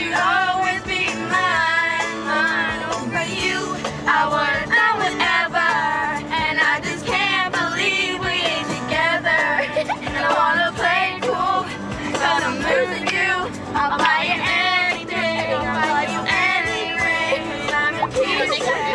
You'd always be mine, mine over you. I wanna on whatever, and I just can't believe we ain't together. and I wanna play cool, cause I'm losing you. I'll buy you anything, I'll buy you any ring, cause I'm in peace.